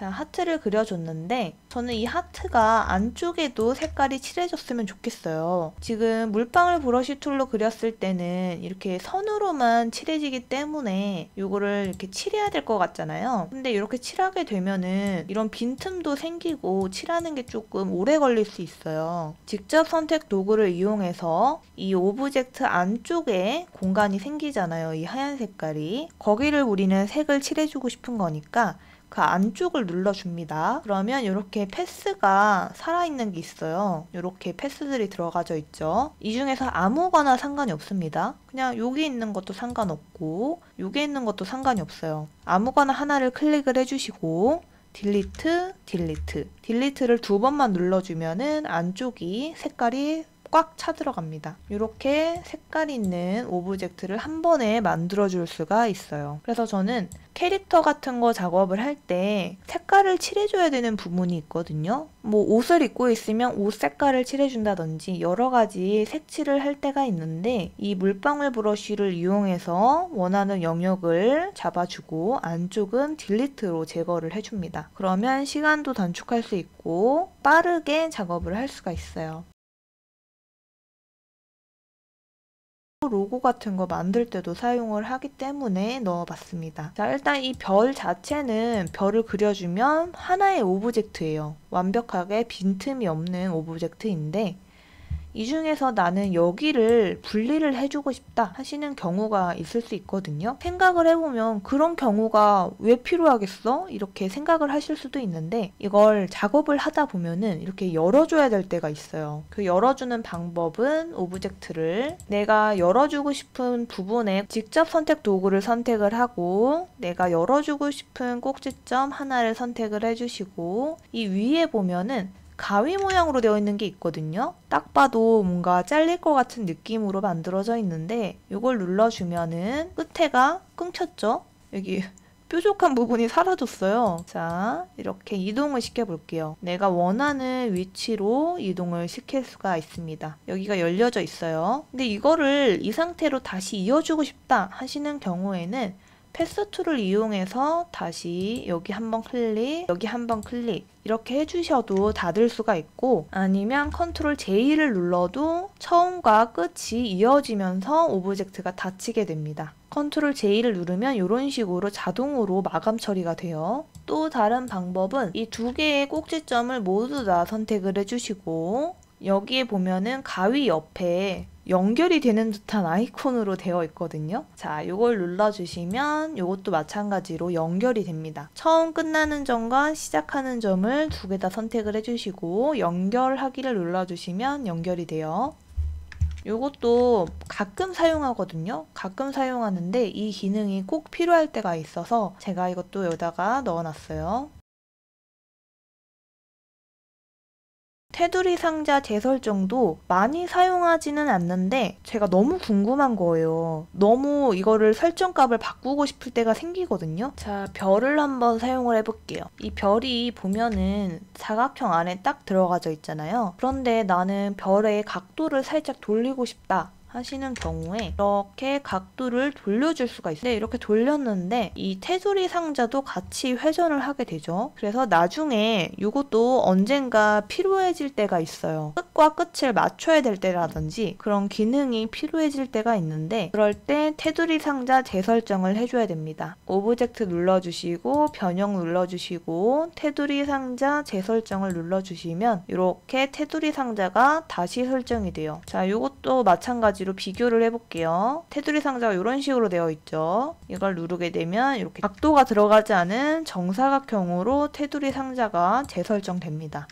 자, 하트를 그려줬는데 저는 이 하트가 안쪽에도 색깔이 칠해졌으면 좋겠어요. 지금 물방울 브러쉬 tool로 그렸을 때는 이렇게 선으로만 칠해지기 때문에 이거를 이렇게 칠해야 될 것 같잖아요. 근데 이렇게 칠하게 되면은 이런 빈틈도 생기고 칠하는 게 조금 오래 걸릴 수 있어요. 직접 선택 도구를 이용해서 이 object 안쪽에 공간이 생기잖아요. 이 하얀 색깔이. 거기를 우리는 색을 칠해주고 싶은 거니까 그 안쪽을 눌러줍니다. 그러면 이렇게 path가 살아있는 게 있어요. 이렇게 path들이 들어가져 있죠. 이 중에서 아무거나 상관이 없습니다. 그냥 여기 있는 것도 상관없고 여기 있는 것도 상관이 없어요. 아무거나 하나를 클릭을 해주시고 delete, delete. delete를 두 번만 눌러주면은 안쪽이 색깔이 꽉 차 들어갑니다. 이렇게 색깔 있는 object를 한 번에 만들어 줄 수가 있어요. 그래서 저는 캐릭터 같은 거 작업을 할 때 색깔을 칠해줘야 되는 부분이 있거든요. 뭐 옷을 입고 있으면 옷 색깔을 칠해준다든지 여러 가지 색칠을 할 때가 있는데 이 물방울 브러쉬를 이용해서 원하는 영역을 잡아주고 안쪽은 딜리트로 제거를 해줍니다. 그러면 시간도 단축할 수 있고 빠르게 작업을 할 수가 있어요. 로고 같은 거 만들 때도 사용을 하기 때문에 넣어봤습니다. 자, 일단 이 별 자체는 별을 그려주면 하나의 object예요. 완벽하게 빈틈이 없는 object인데 이 중에서 나는 여기를 분리를 해주고 싶다 하시는 경우가 있을 수 있거든요. 생각을 해보면 그런 경우가 왜 필요하겠어? 이렇게 생각을 하실 수도 있는데 이걸 작업을 하다 보면은 이렇게 열어줘야 될 때가 있어요. 그 열어주는 방법은 object를 내가 열어주고 싶은 부분에 직접 선택 도구를 선택을 하고 내가 열어주고 싶은 꼭지점 하나를 선택을 해주시고 이 위에 보면은 가위 모양으로 되어 있는 게 있거든요. 딱 봐도 뭔가 잘릴 것 같은 느낌으로 만들어져 있는데 이걸 눌러주면은 끝에가 끊겼죠? 여기 뾰족한 부분이 사라졌어요. 자, 이렇게 이동을 시켜볼게요. 내가 원하는 위치로 이동을 시킬 수가 있습니다. 여기가 열려져 있어요. 근데 이거를 이 상태로 다시 이어주고 싶다 하시는 경우에는 path tool을 이용해서 다시 여기 한번 클릭, 여기 한번 클릭 이렇게 해주셔도 닫을 수가 있고 아니면 Control J를 눌러도 처음과 끝이 이어지면서 object가 닫히게 됩니다. Control J를 누르면 이런 식으로 자동으로 마감 처리가 돼요. 또 다른 방법은 이 두 개의 꼭지점을 모두 다 선택을 해주시고 여기에 보면은 가위 옆에 연결이 되는 듯한 아이콘으로 되어 있거든요. 자, 이걸 눌러주시면 이것도 마찬가지로 연결이 됩니다. 처음 끝나는 점과 시작하는 점을 두 개 다 선택을 해주시고 연결하기를 눌러주시면 연결이 돼요. 이것도 가끔 사용하거든요. 가끔 사용하는데 이 기능이 꼭 필요할 때가 있어서 제가 이것도 여기다가 넣어놨어요. 테두리 상자 재설정도 많이 사용하지는 않는데 제가 너무 궁금한 거예요. 너무 이거를 설정값을 바꾸고 싶을 때가 생기거든요. 자, 별을 한번 사용을 해볼게요. 이 별이 보면은 사각형 안에 딱 들어가져 있잖아요. 그런데 나는 별의 각도를 살짝 돌리고 싶다. 하시는 경우에 이렇게 각도를 돌려줄 수가 있어요. 네, 이렇게 돌렸는데 이 테두리 상자도 같이 회전을 하게 되죠. 그래서 나중에 이것도 언젠가 필요해질 때가 있어요. 끝과 끝을 맞춰야 될 때라든지 그런 기능이 필요해질 때가 있는데 그럴 때 테두리 상자 재설정을 해줘야 됩니다. object 눌러주시고 변형 눌러주시고 테두리 상자 재설정을 눌러주시면 이렇게 테두리 상자가 다시 설정이 돼요. 자, 이것도 마찬가지 가지로 비교를 해볼게요. 테두리 상자가 이런 식으로 되어 있죠. 이걸 누르게 되면 이렇게 각도가 들어가지 않은 정사각형으로 테두리 상자가 재설정됩니다.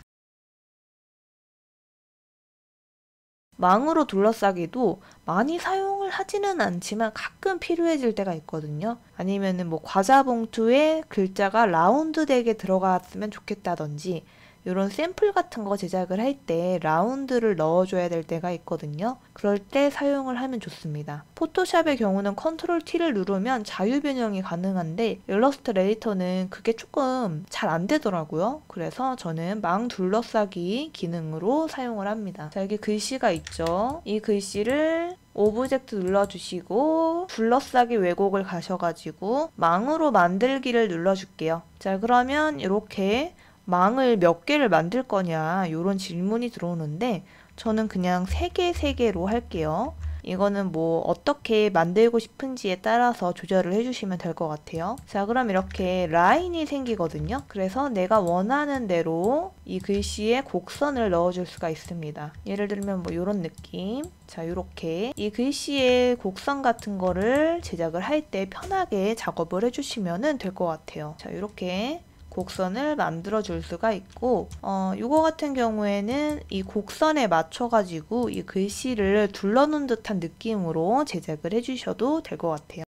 망으로 둘러싸기도 많이 사용을 하지는 않지만 가끔 필요해질 때가 있거든요. 아니면은 뭐 과자 봉투에 글자가 round하게 들어갔으면 좋겠다든지 이런 샘플 같은 거 제작을 할 때 라운드를 넣어줘야 될 때가 있거든요. 그럴 때 사용을 하면 좋습니다. 포토샵의 경우는 컨트롤 T를 누르면 자유 변형이 가능한데 일러스트레이터는 그게 조금 잘 안 되더라고요. 그래서 저는 망 둘러싸기 기능으로 사용을 합니다. 자, 여기 글씨가 있죠. 이 글씨를 object 눌러주시고 둘러싸기 왜곡을 가셔가지고 망으로 만들기를 눌러줄게요. 자 그러면 이렇게 망을 몇 개를 만들 거냐 이런 질문이 들어오는데 저는 그냥 3개, 3개로 할게요. 이거는 뭐 어떻게 만들고 싶은지에 따라서 조절을 해주시면 될 것 같아요. 자 그럼 이렇게 라인이 생기거든요. 그래서 내가 원하는 대로 이 글씨에 곡선을 넣어줄 수가 있습니다. 예를 들면 뭐 이런 느낌 자 이렇게 이 글씨의 곡선 같은 거를 제작을 할 때 편하게 작업을 해주시면 될 것 같아요. 자 이렇게 곡선을 만들어 줄 수가 있고 어, 이거 같은 경우에는 이 곡선에 맞춰 가지고 이 글씨를 둘러 놓은 듯한 느낌으로 제작을 해주셔도 될 것 같아요.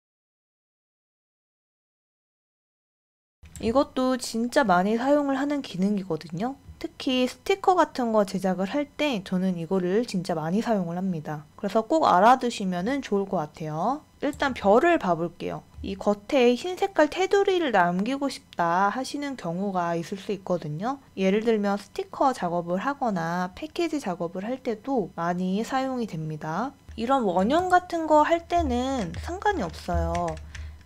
이것도 진짜 많이 사용을 하는 기능이거든요. 특히 스티커 같은 거 제작을 할 때 저는 이거를 진짜 많이 사용을 합니다. 그래서 꼭 알아두시면 좋을 것 같아요. 일단 별을 봐볼게요. 이 겉에 흰 색깔 테두리를 남기고 싶다 하시는 경우가 있을 수 있거든요. 예를 들면 스티커 작업을 하거나 패키지 작업을 할 때도 많이 사용이 됩니다. 이런 원형 같은 거 할 때는 상관이 없어요.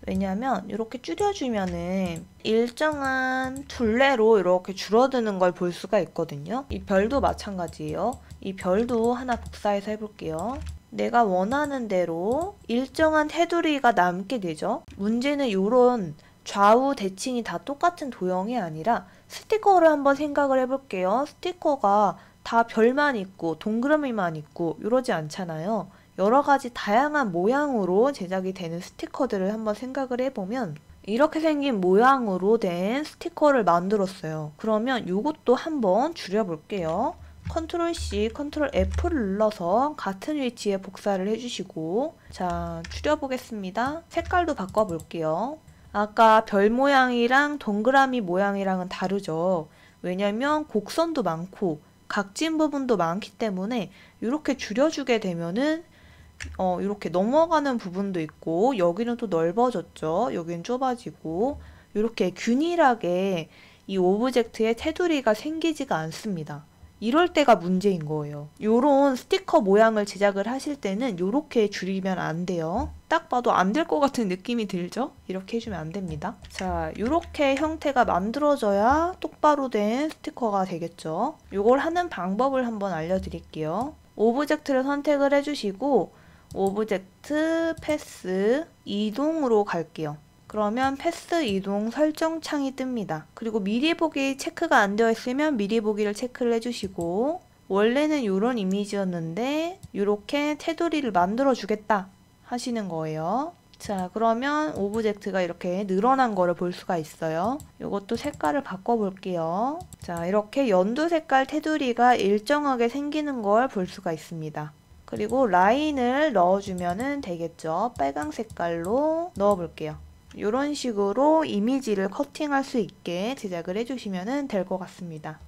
왜냐면 이렇게 줄여주면은 일정한 둘레로 이렇게 줄어드는 걸 볼 수가 있거든요. 이 별도 마찬가지예요. 이 별도 하나 복사해서 해볼게요. 내가 원하는 대로 일정한 테두리가 남게 되죠. 문제는 이런 좌우 대칭이 다 똑같은 도형이 아니라 스티커를 한번 생각을 해볼게요. 스티커가 다 별만 있고 동그라미만 있고 이러지 않잖아요. 여러 가지 다양한 모양으로 제작이 되는 스티커들을 한번 생각을 해보면 이렇게 생긴 모양으로 된 스티커를 만들었어요. 그러면 이것도 한번 줄여볼게요. 컨트롤 C, 컨트롤 F를 눌러서 같은 위치에 복사를 해주시고 자 줄여보겠습니다. 색깔도 바꿔볼게요. 아까 별 모양이랑 동그라미 모양이랑은 다르죠. 왜냐면 곡선도 많고 각진 부분도 많기 때문에 이렇게 줄여주게 되면은 어, 이렇게 넘어가는 부분도 있고 여기는 또 넓어졌죠. 여기는 좁아지고 이렇게 균일하게 이 object의 테두리가 생기지가 않습니다. 이럴 때가 문제인 거예요. 요런 스티커 모양을 제작을 하실 때는 요렇게 줄이면 안 돼요. 딱 봐도 안 될 것 같은 느낌이 들죠? 이렇게 해주면 안 됩니다. 자, 요렇게 형태가 만들어져야 똑바로 된 스티커가 되겠죠. 요걸 하는 방법을 한번 알려드릴게요. object를 선택을 해주시고 object path 이동으로 갈게요. 그러면 path 이동 설정 창이 뜹니다. 그리고 미리 보기 체크가 안 되어 있으면 미리 보기를 체크를 해주시고 원래는 이런 이미지였는데 이렇게 테두리를 만들어 주겠다 하시는 거예요. 자 그러면 object가 이렇게 늘어난 거를 볼 수가 있어요. 이것도 색깔을 바꿔 볼게요. 자 이렇게 연두 색깔 테두리가 일정하게 생기는 걸 볼 수가 있습니다. 그리고 라인을 넣어주면 되겠죠. 빨강 색깔로 넣어 볼게요. 이런 식으로 이미지를 커팅할 수 있게 제작을 해주시면 될 것 같습니다.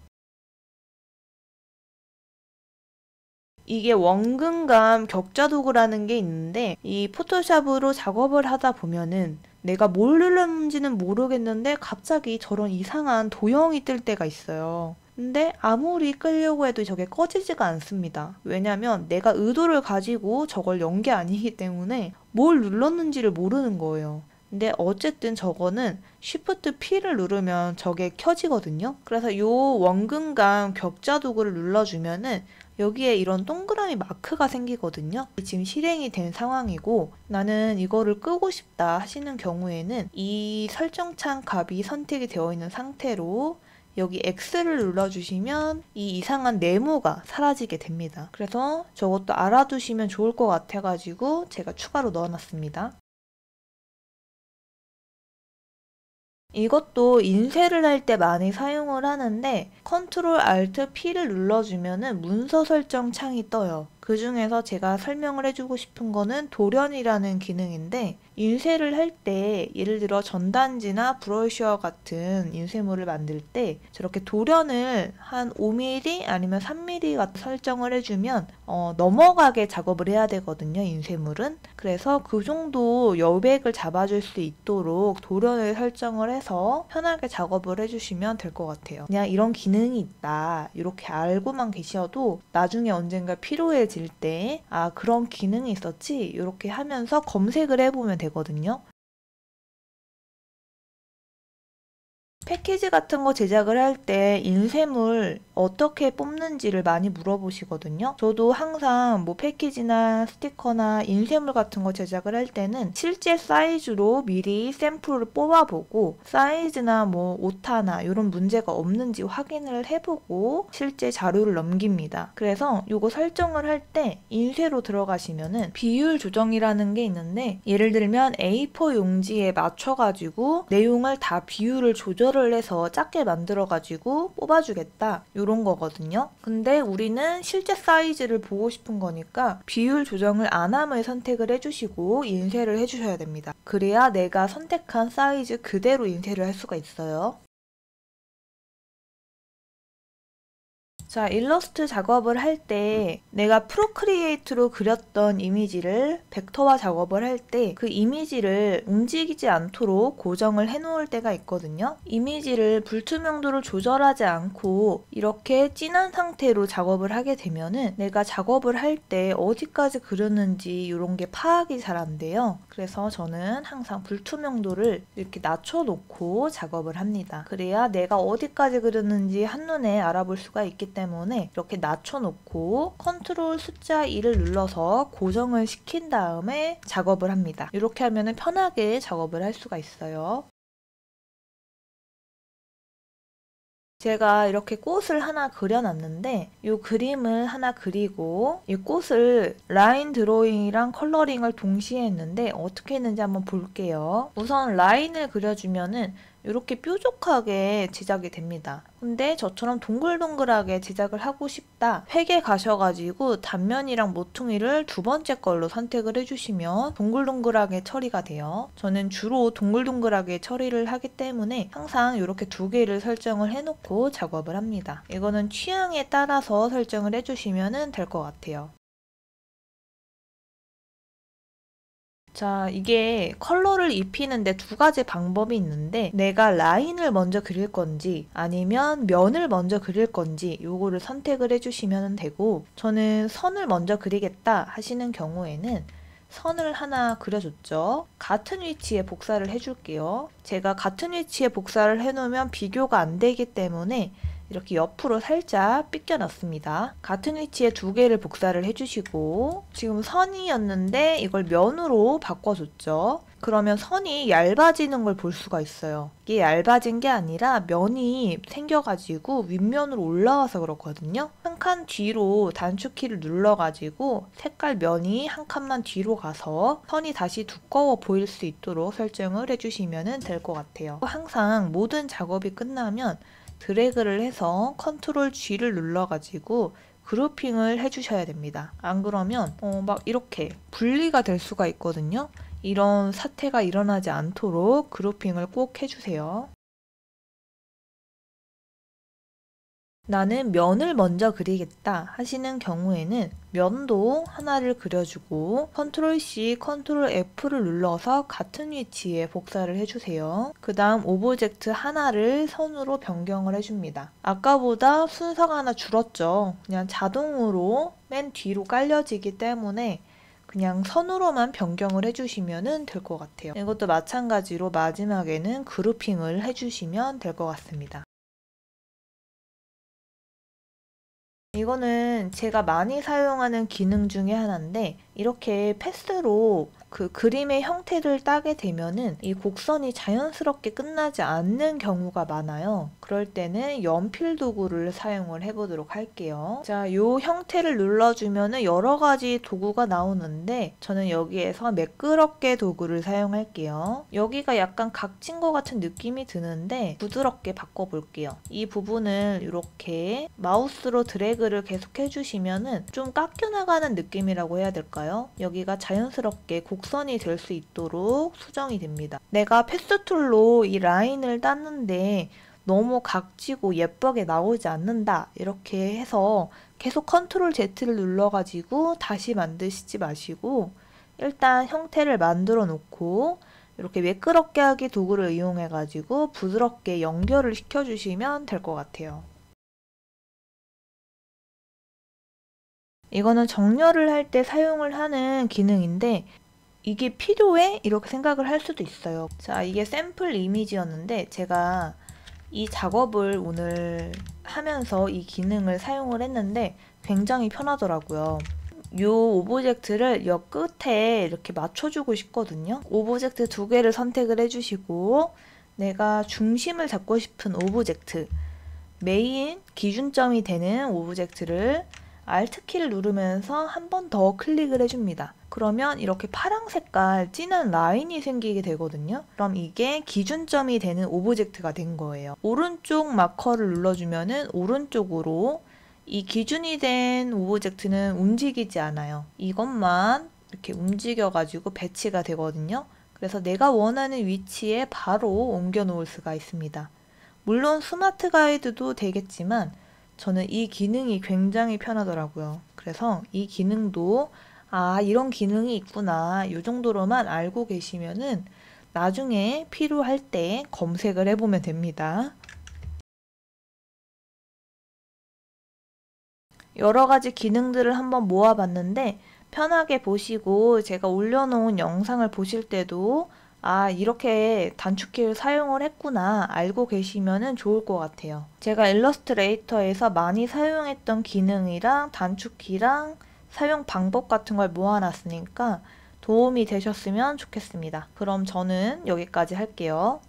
이게 원근감 격자 도구라는 게 있는데 이 포토샵으로 작업을 하다 보면은 내가 뭘 눌렀는지는 모르겠는데 갑자기 저런 이상한 도형이 뜰 때가 있어요. 근데 아무리 끌려고 해도 저게 꺼지지가 않습니다. 왜냐면 내가 의도를 가지고 저걸 연 게 아니기 때문에 뭘 눌렀는지를 모르는 거예요. 근데 어쨌든 저거는 Shift P를 누르면 저게 켜지거든요. 그래서 이 원근감 격자 도구를 눌러주면은 여기에 이런 동그라미 마크가 생기거든요. 지금 실행이 된 상황이고 나는 이거를 끄고 싶다 하시는 경우에는 이 설정창 값이 선택이 되어 있는 상태로 여기 X를 눌러주시면 이 이상한 네모가 사라지게 됩니다. 그래서 저것도 알아두시면 좋을 것 같아가지고 제가 추가로 넣어놨습니다. 이것도 인쇄를 할 때 많이 사용을 하는데 컨트롤 알트 P를 눌러주면 문서 설정 창이 떠요. 그 중에서 제가 설명을 해주고 싶은 거는 돌연이라는 기능인데 인쇄를 할 때 예를 들어 전단지나 브러쉬와 같은 인쇄물을 만들 때 저렇게 돌연을 한 5mm 아니면 3mm 같은 설정을 해주면 어, 넘어가게 작업을 해야 되거든요 인쇄물은 그래서 그 정도 여백을 잡아줄 수 있도록 돌연을 설정을 해서 편하게 작업을 해주시면 될 것 같아요 그냥 이런 기능이 있다 이렇게 알고만 계셔도 나중에 언젠가 필요해 만들어질 때, 아, 그런 기능이 있었지? 이렇게 하면서 검색을 해보면 되거든요. 패키지 같은 거 제작을 할 때 인쇄물 어떻게 뽑는지를 많이 물어보시거든요. 저도 항상 뭐 패키지나 스티커나 인쇄물 같은 거 제작을 할 때는 실제 사이즈로 미리 샘플을 뽑아보고 사이즈나 뭐 오타나 이런 문제가 없는지 확인을 해보고 실제 자료를 넘깁니다. 그래서 이거 설정을 할 때 인쇄로 들어가시면은 비율 조정이라는 게 있는데 예를 들면 A4 용지에 맞춰가지고 내용을 다 비율을 조절 을 해서 작게 만들어가지고 뽑아주겠다. 이런 거거든요. 근데 우리는 실제 사이즈를 보고 싶은 거니까 비율 조정을 안 함을 선택을 해주시고 인쇄를 해주셔야 됩니다. 그래야 내가 선택한 사이즈 그대로 인쇄를 할 수가 있어요. 자, 일러스트 작업을 할 때 내가 Procreate로 그렸던 이미지를 벡터화 작업을 할 때 그 이미지를 움직이지 않도록 고정을 해 놓을 때가 있거든요. 이미지를 불투명도를 조절하지 않고 이렇게 진한 상태로 작업을 하게 되면은 내가 작업을 할 때 어디까지 그렸는지 이런 게 파악이 잘 안 돼요. 그래서 저는 항상 불투명도를 이렇게 낮춰 놓고 작업을 합니다. 그래야 내가 어디까지 그렸는지 한눈에 알아볼 수가 있기 때문에 때문에 이렇게 낮춰놓고 컨트롤 숫자 2를 눌러서 고정을 시킨 다음에 작업을 합니다. 이렇게 하면 편하게 작업을 할 수가 있어요. 제가 이렇게 꽃을 하나 그려놨는데 이 그림을 하나 그리고 이 꽃을 라인 드로잉이랑 coloring을 동시에 했는데 어떻게 했는지 한번 볼게요. 우선 라인을 그려주면은 이렇게 뾰족하게 제작이 됩니다. 근데 저처럼 동글동글하게 제작을 하고 싶다. 획에 가셔가지고 단면이랑 모퉁이를 두 번째 걸로 선택을 해주시면 동글동글하게 처리가 돼요. 저는 주로 동글동글하게 처리를 하기 때문에 항상 이렇게 두 개를 설정을 해놓고 작업을 합니다. 이거는 취향에 따라서 설정을 해주시면 될 것 같아요. 자, 이게 컬러를 입히는데 두 가지 방법이 있는데 내가 라인을 먼저 그릴 건지 아니면 면을 먼저 그릴 건지 요거를 선택을 해주시면 되고 저는 선을 먼저 그리겠다 하시는 경우에는 선을 하나 그려줬죠. 같은 위치에 복사를 해줄게요. 제가 같은 위치에 복사를 해놓으면 비교가 안 되기 때문에 이렇게 옆으로 살짝 삐껴놨습니다. 같은 위치에 두 개를 복사를 해주시고 지금 선이었는데 이걸 면으로 바꿔줬죠. 그러면 선이 얇아지는 걸 볼 수가 있어요. 이게 얇아진 게 아니라 면이 생겨가지고 윗면으로 올라와서 그렇거든요. 한 칸 뒤로 단축키를 눌러가지고 색깔 면이 한 칸만 뒤로 가서 선이 다시 두꺼워 보일 수 있도록 설정을 해주시면 될 것 같아요. 항상 모든 작업이 끝나면 드래그를 해서 컨트롤 G를 눌러가지고 그룹핑을 해주셔야 됩니다. 안 그러면 어, 막 이렇게 분리가 될 수가 있거든요. 이런 사태가 일어나지 않도록 그룹핑을 꼭 해주세요. 나는 면을 먼저 그리겠다 하시는 경우에는 면도 하나를 그려주고 컨트롤 C, 컨트롤 F를 눌러서 같은 위치에 복사를 해주세요. 그 다음 object 하나를 선으로 변경을 해줍니다. 아까보다 순서가 하나 줄었죠. 그냥 자동으로 맨 뒤로 깔려지기 때문에 그냥 선으로만 변경을 해주시면 될 것 같아요. 이것도 마찬가지로 마지막에는 grouping을 해주시면 될 것 같습니다. 이거는 제가 많이 사용하는 기능 중에 하나인데 이렇게 패스로 그 그림의 형태를 따게 되면은 이 곡선이 자연스럽게 끝나지 않는 경우가 많아요. 그럴 때는 연필 도구를 사용을 해보도록 할게요. 자, 요 형태를 눌러주면은 여러 가지 도구가 나오는데 저는 여기에서 매끄럽게 도구를 사용할게요. 여기가 약간 각진 것 같은 느낌이 드는데 부드럽게 바꿔볼게요. 이 부분을 이렇게 마우스로 드래그를 계속 해주시면은 좀 깎여나가는 느낌이라고 해야 될까요? 여기가 자연스럽게 곡 곡선이 될 수 있도록 수정이 됩니다. 내가 패스툴로 이 라인을 땄는데 너무 각지고 예쁘게 나오지 않는다 이렇게 해서 계속 컨트롤 Z를 눌러가지고 다시 만드시지 마시고 일단 형태를 만들어 놓고 이렇게 매끄럽게 하기 도구를 이용해 가지고 부드럽게 연결을 시켜 주시면 될 것 같아요. 이거는 정렬을 할 때 사용을 하는 기능인데 이게 필요해? 이렇게 생각을 할 수도 있어요. 자, 이게 샘플 이미지였는데 제가 이 작업을 오늘 하면서 이 기능을 사용을 했는데 굉장히 편하더라고요. 요 object를 여 끝에 이렇게 맞춰주고 싶거든요. object 두 개를 선택을 해주시고 내가 중심을 잡고 싶은 object 메인 기준점이 되는 object를 Alt키를 누르면서 한 번 더 클릭을 해줍니다. 그러면 이렇게 파랑 색깔 진한 라인이 생기게 되거든요. 그럼 이게 기준점이 되는 object가 된 거예요. 오른쪽 맞춤을 눌러주면은 오른쪽으로 이 기준이 된 object는 움직이지 않아요. 이것만 이렇게 움직여가지고 배치가 되거든요. 그래서 내가 원하는 위치에 바로 옮겨 놓을 수가 있습니다. 물론 스마트 가이드도 되겠지만 저는 이 기능이 굉장히 편하더라고요. 그래서 이 기능도 아, 이런 기능이 있구나. 이 정도로만 알고 계시면은 나중에 필요할 때 검색을 해보면 됩니다. 여러 가지 기능들을 한번 모아봤는데 편하게 보시고 제가 올려놓은 영상을 보실 때도 아, 이렇게 단축키를 사용을 했구나 알고 계시면 좋을 것 같아요. 제가 일러스트레이터에서 많이 사용했던 기능이랑 단축키랑 사용 방법 같은 걸 모아놨으니까 도움이 되셨으면 좋겠습니다. 그럼 저는 여기까지 할게요.